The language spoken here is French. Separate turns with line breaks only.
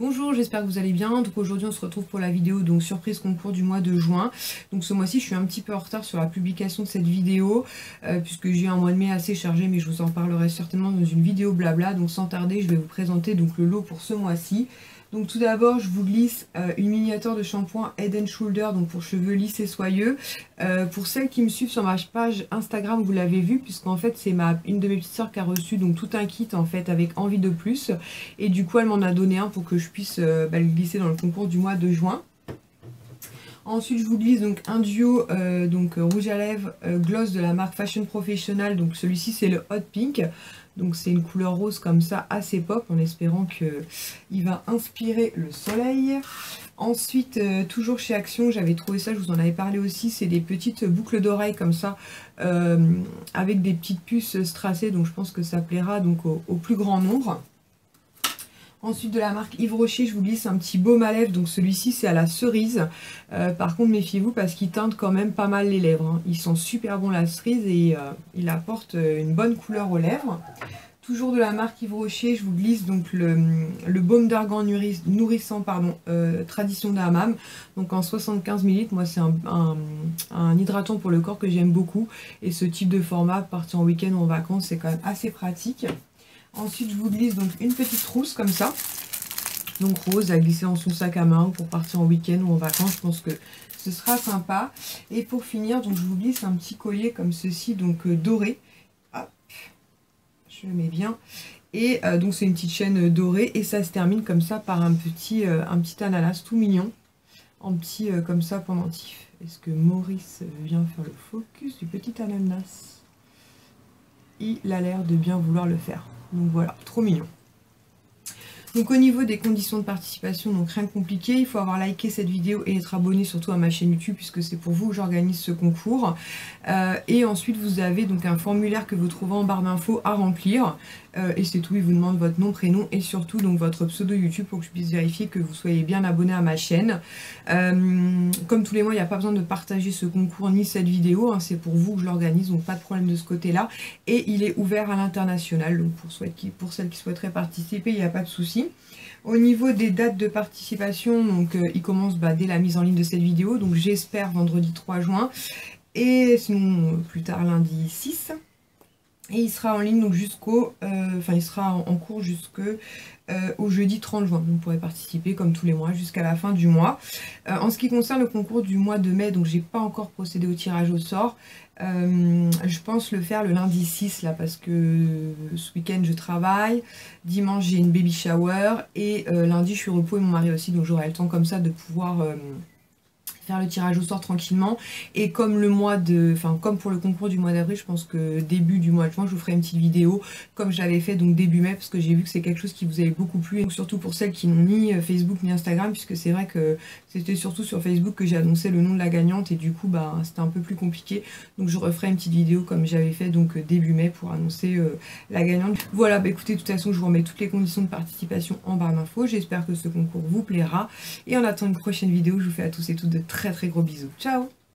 Bonjour, j'espère que vous allez bien. Donc aujourd'hui on se retrouve pour la vidéo donc surprise concours du mois de juin. Donc ce mois-ci je suis un petit peu en retard sur la publication de cette vidéo euh, puisque j'ai un mois de mai assez chargé mais je vous en parlerai certainement dans une vidéo blabla. Donc sans tarder je vais vous présenter donc le lot pour ce mois-ci. Donc tout d'abord, je vous glisse euh, une miniature de shampoing Head Shoulder, donc pour cheveux lisses et soyeux. Euh, pour celles qui me suivent sur ma page Instagram, vous l'avez vu, puisqu'en fait c'est ma une de mes petites soeurs qui a reçu donc tout un kit en fait avec envie de plus. Et du coup, elle m'en a donné un pour que je puisse euh, bah, le glisser dans le concours du mois de juin. Ensuite, je vous glisse donc un duo donc rouge à lèvres gloss de la marque Fashion Professional. Donc celui-ci c'est le Hot Pink. Donc c'est une couleur rose comme ça, assez pop, en espérant qu'il va inspirer le soleil. Ensuite, euh, toujours chez Action, j'avais trouvé ça, je vous en avais parlé aussi, c'est des petites boucles d'oreilles comme ça, euh, avec des petites puces strassées, donc je pense que ça plaira donc au plus grand nombre. Ensuite de la marque Yves Rocher, je vous glisse un petit baume à lèvres. Donc celui-ci c'est à la cerise. Euh, par contre méfiez-vous parce qu'il teinte quand même pas mal les lèvres. Hein. Ils sont super bons la cerise et euh, il apporte euh, une bonne couleur aux lèvres. Toujours de la marque Yves Rocher, je vous glisse donc le, baume d'argan nourrissant pardon, Tradition d'Amam. Donc en 75 ml, moi c'est un, un, hydratant pour le corps que j'aime beaucoup. Et ce type de format, partir en week-end ou en vacances, c'est quand même assez pratique. Ensuite, je vous glisse donc une petite trousse comme ça. Donc rose à glisser dans son sac à main pour partir en week-end ou en vacances. Je pense que ce sera sympa. Et pour finir, donc je vous glisse un petit collier comme ceci, donc euh, doré. Hop, je le mets bien. Et euh, donc c'est une petite chaîne dorée et ça se termine comme ça par un petit, euh, un petit ananas tout mignon. En petit comme ça pendentif. Est-ce que Maurice vient faire le focus du petit ananas? Il a l'air de bien vouloir le faire. Donc voilà, trop mignon. Donc au niveau des conditions de participation, donc rien de compliqué, il faut avoir liké cette vidéo et être abonné surtout à ma chaîne YouTube puisque c'est pour vous que j'organise ce concours. Euh, et ensuite vous avez donc un formulaire que vous trouvez en barre d'infos à remplir. Euh, et c'est tout, il vous demande votre nom, prénom et surtout donc votre pseudo YouTube pour que je puisse vérifier que vous soyez bien abonné à ma chaîne. Euh, comme tous les mois, il n'y a pas besoin de partager ce concours ni cette vidéo, hein, c'est pour vous que je l'organise, donc pas de problème de ce côté-là. Et il est ouvert à l'international, donc pour, pour celles qui souhaiteraient participer, il n'y a pas de souci. Au niveau des dates de participation, euh, il commence bah, dès la mise en ligne de cette vidéo, donc j'espère vendredi 3 juin, et sinon plus tard lundi 6. Et il sera en ligne donc jusqu'au, euh, enfin il sera en, cours jusqu'au euh, jeudi 30 juin. vous pourrez participer comme tous les mois jusqu'à la fin du mois. en ce qui concerne le concours du mois de mai, donc j'ai pas encore procédé au tirage au sort. Euh, je pense le faire le lundi 6 là parce que ce week-end je travaille, dimanche j'ai une baby shower et euh, lundi je suis repos et mon mari aussi donc j'aurai le temps comme ça de pouvoir euh, faire le tirage au sort tranquillement. Et comme le mois de, enfin comme pour le concours du mois d'avril, je pense que début du mois de juin, je vous ferai une petite vidéo comme j'avais fait donc début mai parce que j'ai vu que c'est quelque chose qui vous avait beaucoup plu, et surtout pour celles qui n'ont ni euh, Facebook ni Instagram, puisque c'est vrai que c'était surtout sur Facebook que j'ai annoncé le nom de la gagnante et du coup bah c'était un peu plus compliqué. Donc je referai une petite vidéo comme j'avais fait donc euh, début mai pour annoncer euh, la gagnante. Voilà, bah écoutez, de toute façon je vous remets toutes les conditions de participation en barre d'infos. J'espère que ce concours vous plaira. Et en attendant une prochaine vidéo, je vous fais à tous et toutes de très très gros bisous. Ciao